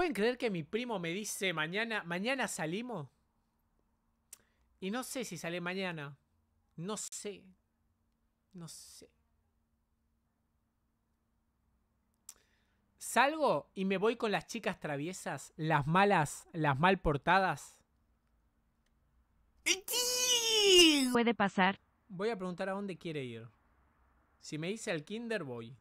¿Pueden creer que mi primo me dice mañana, mañana salimos? Y no sé si sale mañana. No sé. No sé. Salgo y me voy con las chicas traviesas, las malas, las mal portadas. Puede pasar. Voy a preguntar a dónde quiere ir. Si me dice al kinder, voy.